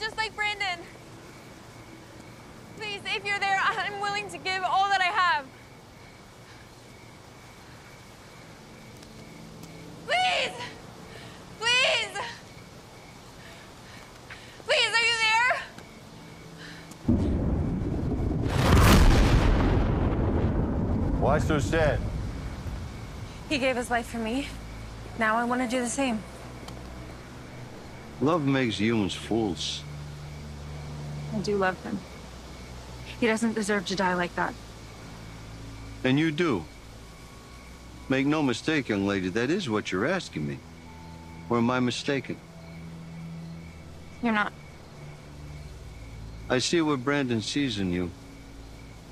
Just like Brandon. Please, if you're there, I'm willing to give all that I have. Please! Please! Please, are you there? Why so sad? He gave his life for me. Now I want to do the same. Love makes humans fools. I do love him. He doesn't deserve to die like that. And you do. Make no mistake, young lady, that is what you're asking me. Or am I mistaken? You're not. I see what Brandon sees in you.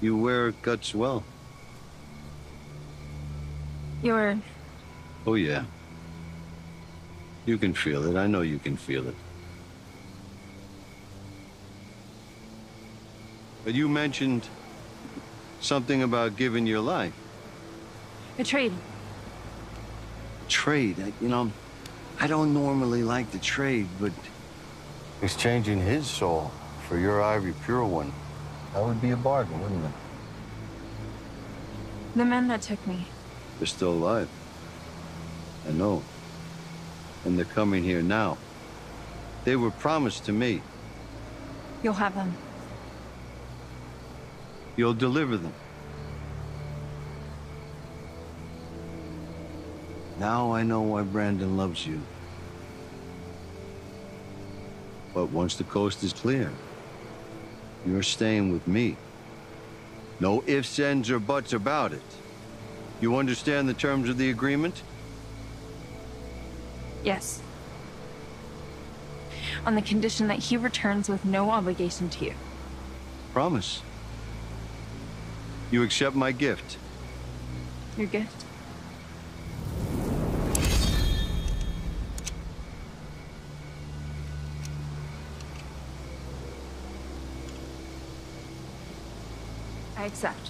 You wear guts well. You're. Oh, yeah. You can feel it. I know you can feel it. But you mentioned something about giving your life. A trade. Trade. I- You know, I don't normally like to trade, but exchanging his soul for your ivory pure one, that would be a bargain, wouldn't it? The men that took me. They're still alive. I know. And they're coming here now. They were promised to me. You'll have them. You'll deliver them. Now I know why Brandon loves you. But once the coast is clear, you're staying with me. No ifs, ands, or buts about it. You understand the terms of the agreement? Yes. On the condition that he returns with no obligation to you. Promise. You accept my gift. Your gift. I accept.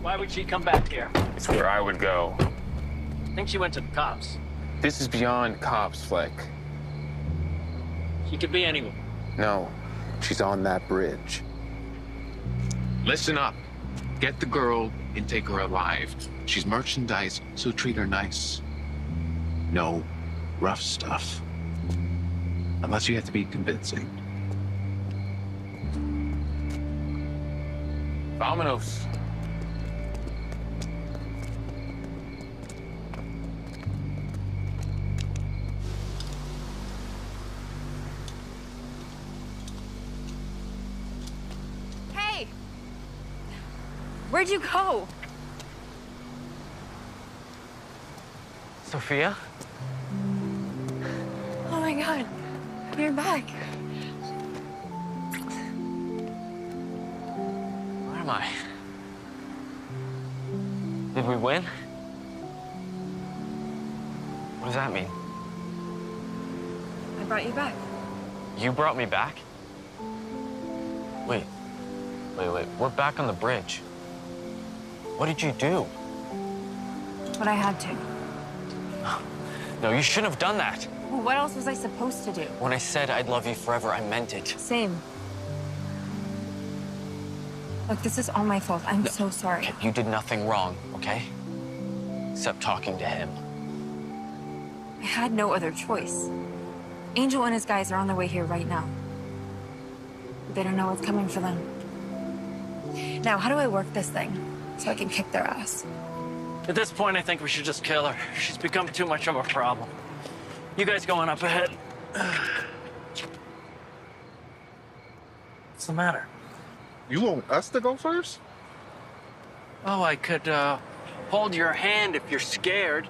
Why would she come back here? It's where I would go. I think she went to the cops. This is beyond cops, Fleck. She could be anyone. No, she's on that bridge. Listen up. Get the girl and take her alive. She's merchandise, so treat her nice. No rough stuff. Unless you have to be convincing. Vamonos. Where'd you go? Sophia? Oh my god. You're back. Where am I? Did we win? What does that mean? I brought you back. You brought me back? Wait. Wait, wait. We're back on the bridge. What did you do? But I had to. No, you shouldn't have done that. Well, what else was I supposed to do? When I said I'd love you forever, I meant it. Same. Look, this is all my fault. I'm so sorry. You did nothing wrong, okay? Except talking to him. I had no other choice. Angel and his guys are on their way here right now. They don't know what's coming for them. Now, how do I work this thing so I can kick their ass? At this point, I think we should just kill her. She's become too much of a problem. You guys going up ahead. What's the matter? You want us to go first? Oh, I could uh, hold your hand if you're scared.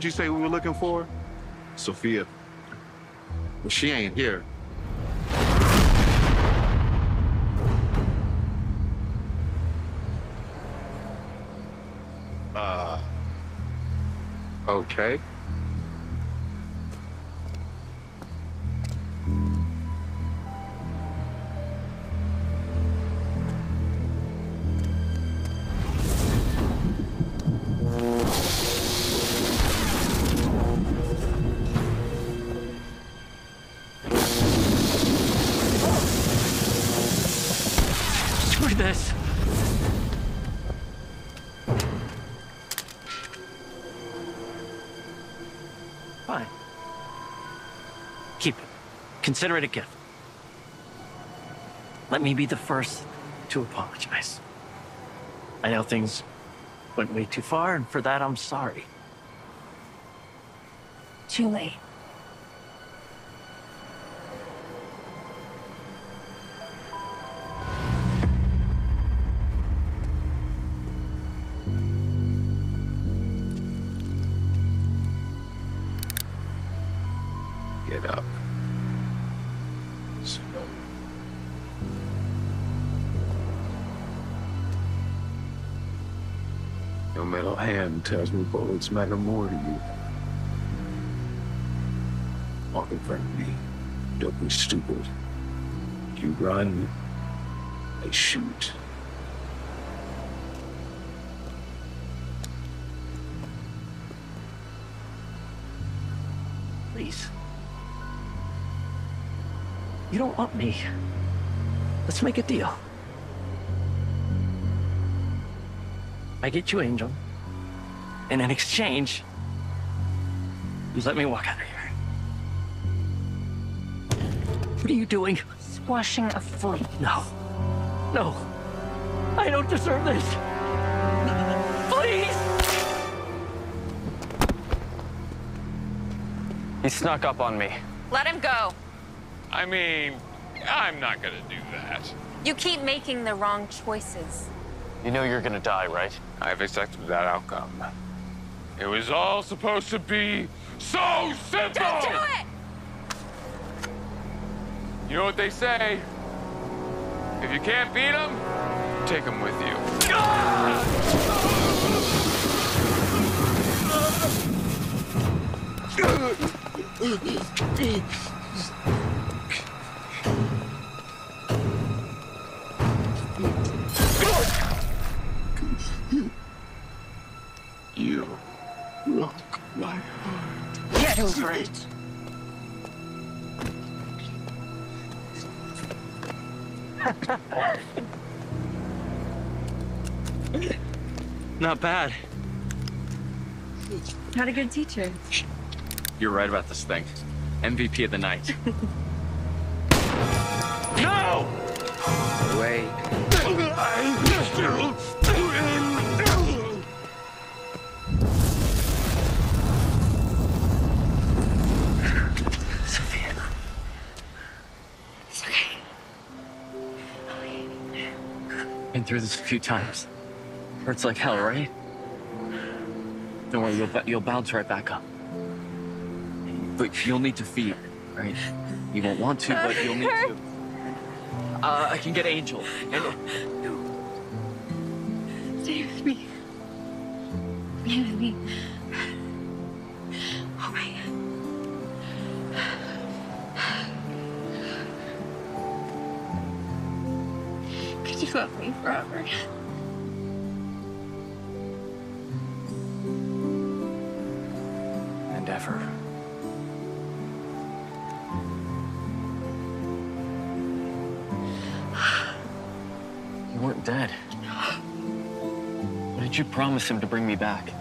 who'd you say we were looking for? Sophia. Well, she ain't here. Uh, okay. Consider it a gift. Let me be the first to apologize. I know things went way too far, and for that, I'm sorry. Too late. Me bullets matter more to you. Walk in front of me. Don't be stupid. You run, I shoot. Please. You don't want me. Let's make a deal. I get you Angel. And in exchange, you let me walk out of here. What are you doing? Squashing a flea. No. No. I don't deserve this. Please! He snuck up on me. Let him go. I mean, I'm not gonna do that. You keep making the wrong choices. You know you're gonna die, right? I've accepted that outcome. It was all supposed to be so simple! Don't do it! You know what they say? If you can't beat them, take them with you. You <laughs> heart. Get over it. Not bad. Had a good teacher. You're right about this thing. MVP of the night. No! Wait. Sophia. Through this a few times. Hurts like hell, right? Don't worry, you'll, you'll bounce right back up. But you'll need to feed, right? You won't want to, but you'll need to. <laughs> Uh, I can get Angel. And Stay with me. Stay with me. Me forever? and ever. You weren't dead. What did you promise him to bring me back?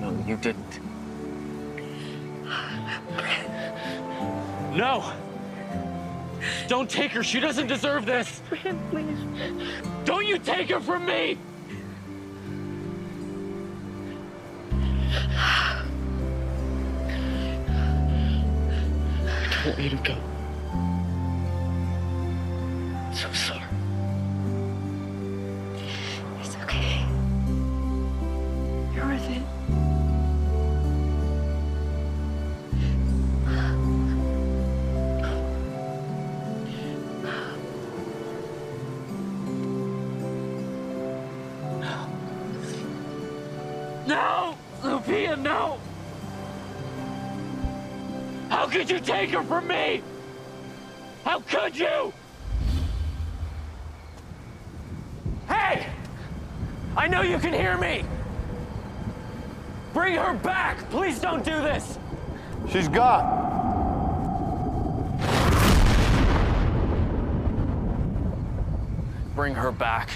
No, you didn't. No! Don't take her. She doesn't deserve this. please. Don't you take her from me! I don't want you to go. Bring her back! Please don't do this! She's gone. Bring her back.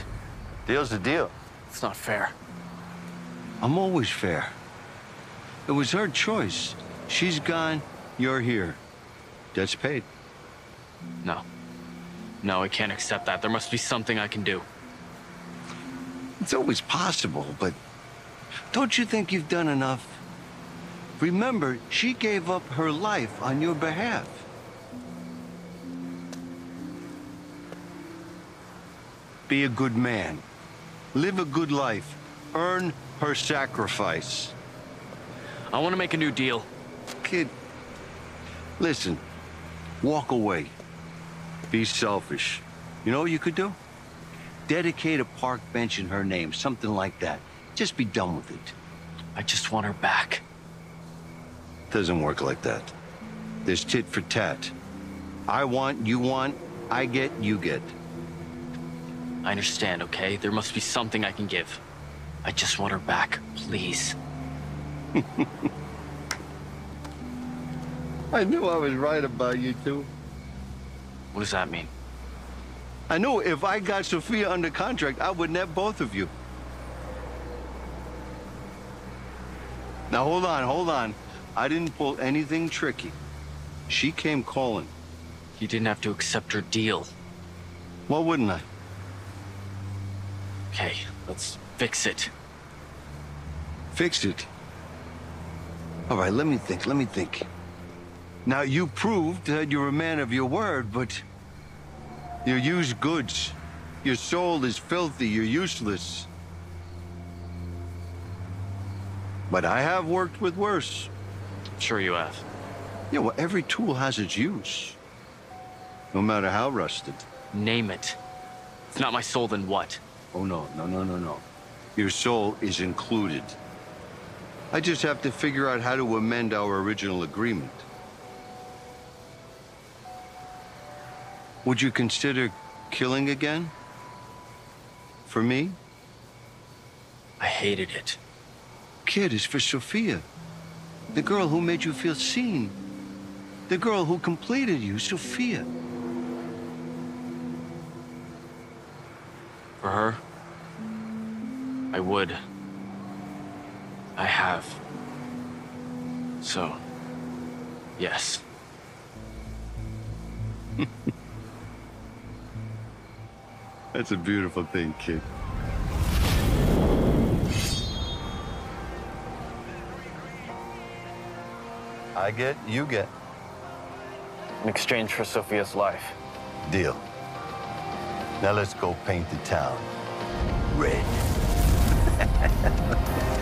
Deal's a deal. It's not fair. I'm always fair. It was her choice. She's gone, you're here. Debt's paid. No. No, I can't accept that. There must be something I can do. It's always possible, but don't you think you've done enough? Remember, she gave up her life on your behalf. Be a good man. Live a good life. Earn her sacrifice. I want to make a new deal. Kid, listen. Walk away. Be selfish. You know what you could do? Dedicate a park bench in her name, something like that. Just be done with it. I just want her back. Doesn't work like that. There's tit for tat. I want, you want, I get, you get. I understand, okay? There must be something I can give. I just want her back, please. <laughs> I knew I was right about you two. What does that mean? I knew if I got Sophia under contract, I would net both of you. Now hold on, hold on. I didn't pull anything tricky. She came calling. You didn't have to accept her deal. Why wouldn't I? Okay, let's fix it. Fix it. All right, let me think, let me think. Now, you proved that you're a man of your word, but you're used goods. Your soul is filthy, you're useless. But I have worked with worse. Sure you have. Yeah, well, every tool has its use. No matter how rusted. Name it. If not my soul, then what? Oh, no, no, no, no, no. Your soul is included. I just have to figure out how to amend our original agreement. Would you consider killing again? For me? I hated it. Kid, is for Sophia. The girl who made you feel seen. The girl who completed you, Sophia. For her, I would. I have. So, yes. <laughs> That's a beautiful thing, kid. I get, you get. In exchange for Sophia's life. Deal. Now let's go paint the town red. <laughs>